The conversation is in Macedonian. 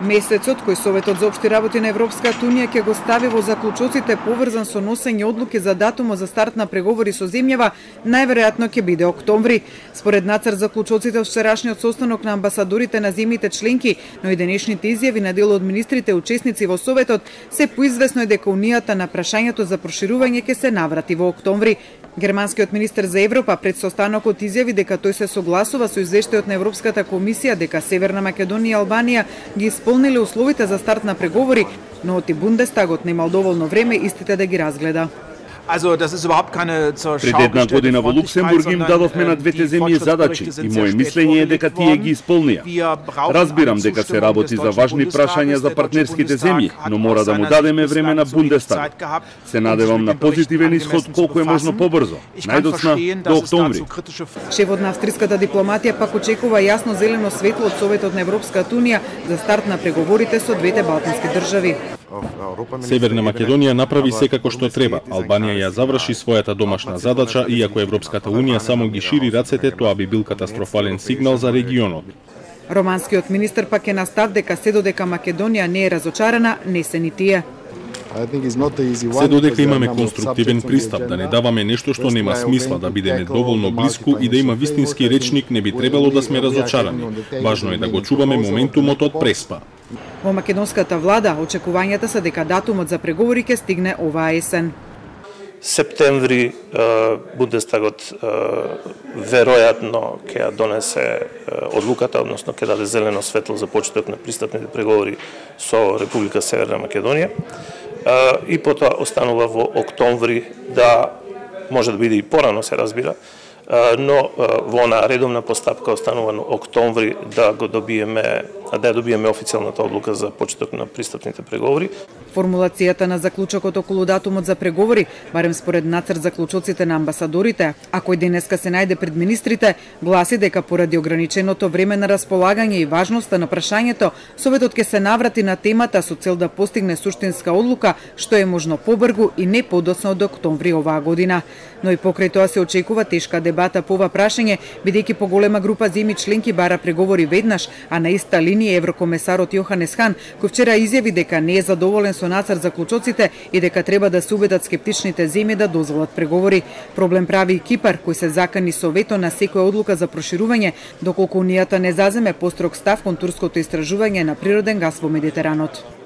Месецот кој Советот за општи работи на Европската Унија ќе го стави во заклучоците поврзан со носење одлуки за датумот за старт на преговори со земјава, најверојатно ќе биде октомври. Според нацар заклучоците од вчерашниот состанок на амбасадорите на земјите членки, но и денешните изјави на дел од министрите учесници во Советот, се поизвесно е дека Унијата на прашањето за проширување ќе се наврати во октомври. Германскиот министер за Европа пред состанокот изјави дека тој се согласува со извештајот на Европската комисија дека Северна Македонија и Албанија ги исполниле условите за старт на преговори, но оти Бундестагот немал доволно време истите да ги разгледа. Пред една година во Луксембург им дадовме на двете земји задачи и моје мислење е дека тие ги исполнија. Разбирам дека се работи за важни прашања за партнерските земји, но мора да му дадеме време на Бундестаг. Се надевам на позитивен исход колку е можно побрзо, најдоцна до октомври. Шефот на австриската дипломатија пак очекува јасно зелено светло од Советот на Европската Унија за старт на преговорите со двете балтински држави. Северна Македонија направи секако што треба. Албанија ја заврши својата домашна задача, иако Европската Унија само ги шири рацете, тоа би бил катастрофален сигнал за регионот. Романскиот министр пак е настав дека се додека Македонија не е разочарана, не се ни тие. Се додека имаме конструктивен пристап, да не даваме нешто што нема смисла, да бидеме доволно блиску и да има вистински речник, не би требало да сме разочарани. Важно е да го чуваме моментумот од преспа. Во македонската влада очекувањата се дека датумот за преговори ќе стигне оваа есен. Септември Бундестагот веројатно ќе ја донесе одлуката, односно ќе даде зелено светло за почеток на пристапните преговори со Република Северна Македонија. И потоа останува во октомври да може да биде и порано се разбира, но во она редовна постапка останува на октомври да го добиеме да ја добиеме официјалната одлука за почеток на пристапните преговори. Формулацијата на заклучокот околу датумот за преговори, барем според нацр заклучоците на амбасадорите, а кој денеска се најде пред министрите, гласи дека поради ограниченото време на располагање и важноста на прашањето, Советот ќе се наврати на темата со цел да постигне суштинска одлука, што е можно побргу и не подоцно од октомври оваа година. Но и покрај тоа се очекува тешка дебата по ова прашање, бидејќи поголема група земји членки бара преговори веднаш, а на иста линија линија еврокомесарот Јоханес Хан, кој вчера изјави дека не е задоволен со нацар за клучоците и дека треба да се убедат скептичните земји да дозволат преговори. Проблем прави и Кипар, кој се закани со вето на секоја одлука за проширување, доколку Унијата не заземе построг став кон турското истражување на природен газ во Медитеранот.